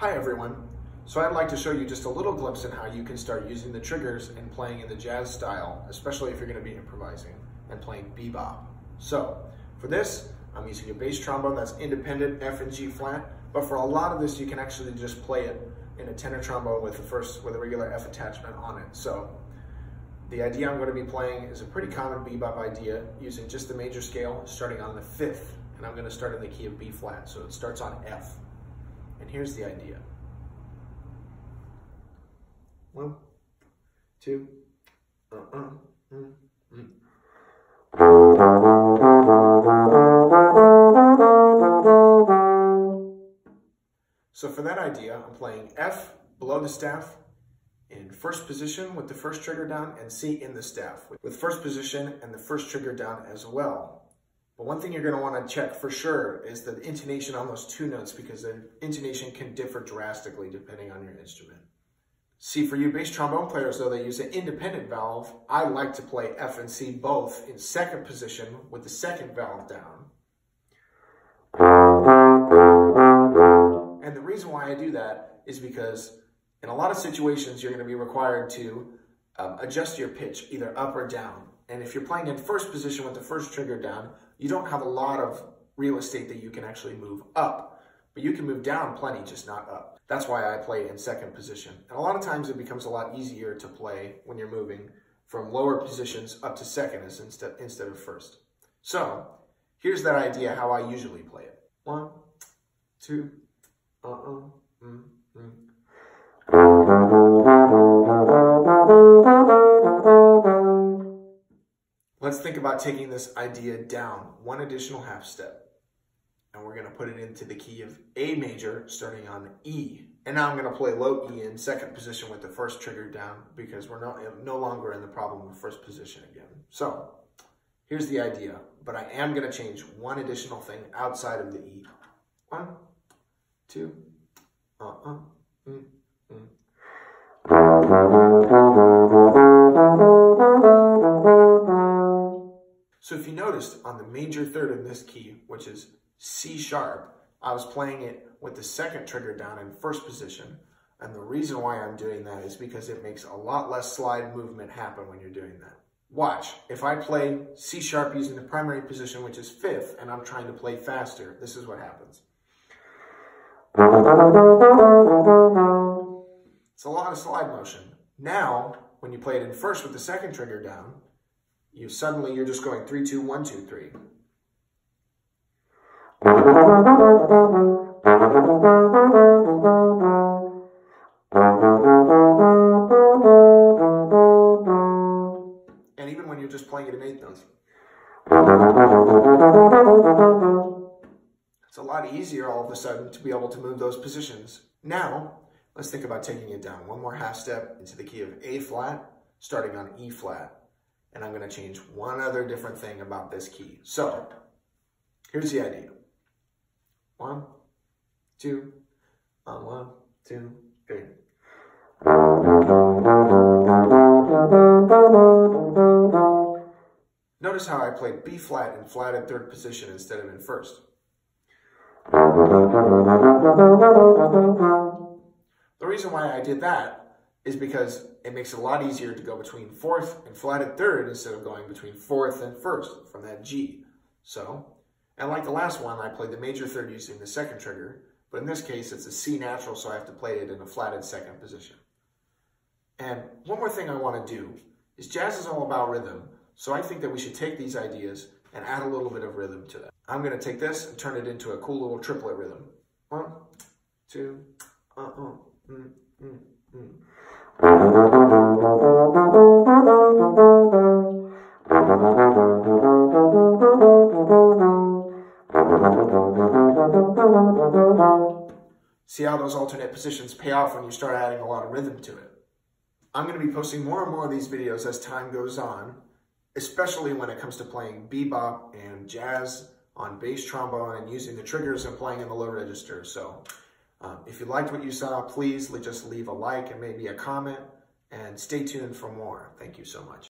Hi everyone. So I'd like to show you just a little glimpse in how you can start using the triggers and playing in the jazz style, especially if you're going to be improvising and playing bebop. So for this, I'm using a bass trombone that's independent F and G flat, but for a lot of this you can actually just play it in a tenor trombone with the first with a regular F attachment on it. So the idea I'm going to be playing is a pretty common bebop idea using just the major scale starting on the fifth, and I'm going to start in the key of B flat, so it starts on F. And here's the idea. One, two, uh-uh, mm. So for that idea, I'm playing F below the staff in first position with the first trigger down and C in the staff with first position and the first trigger down as well. But one thing you're going to want to check for sure is the intonation on those two notes because the intonation can differ drastically depending on your instrument. See, for you bass trombone players, though, they use an independent valve. I like to play F and C both in second position with the second valve down. And the reason why I do that is because in a lot of situations, you're going to be required to um, adjust your pitch either up or down. And if you're playing in first position with the first trigger down, you don't have a lot of real estate that you can actually move up. But you can move down plenty, just not up. That's why I play in second position. And a lot of times it becomes a lot easier to play when you're moving from lower positions up to second instead, instead of first. So here's that idea how I usually play it. One, two, uh-uh, mm, mm. Let's think about taking this idea down one additional half step. And we're going to put it into the key of A major starting on E. And now I'm going to play low E in second position with the first trigger down because we're no, no longer in the problem of first position again. So here's the idea, but I am going to change one additional thing outside of the E. One, two, uh-uh, mm, mm. Noticed on the major third in this key, which is C sharp, I was playing it with the second trigger down in first position. And the reason why I'm doing that is because it makes a lot less slide movement happen when you're doing that. Watch, if I play C sharp using the primary position, which is fifth, and I'm trying to play faster, this is what happens. It's a lot of slide motion. Now, when you play it in first with the second trigger down, you suddenly, you're just going three, two, one, two, three. And even when you're just playing it in eighth notes. It's a lot easier all of a sudden to be able to move those positions. Now, let's think about taking it down. One more half step into the key of A flat, starting on E flat. And I'm going to change one other different thing about this key. So here's the idea. One, two, on one, two, three. Notice how I played B flat in flat in third position instead of in first. The reason why I did that is because it makes it a lot easier to go between fourth and flatted third instead of going between fourth and first from that G. So, and like the last one, I played the major third using the second trigger, but in this case, it's a C natural, so I have to play it in a flatted second position. And one more thing I want to do is jazz is all about rhythm, so I think that we should take these ideas and add a little bit of rhythm to them. I'm going to take this and turn it into a cool little triplet rhythm. One, two, uh-uh, mm, mm, mm. See how those alternate positions pay off when you start adding a lot of rhythm to it. I'm going to be posting more and more of these videos as time goes on, especially when it comes to playing bebop and jazz on bass trombone and using the triggers and playing in the low register. So um, if you liked what you saw, please just leave a like and maybe a comment and stay tuned for more. Thank you so much.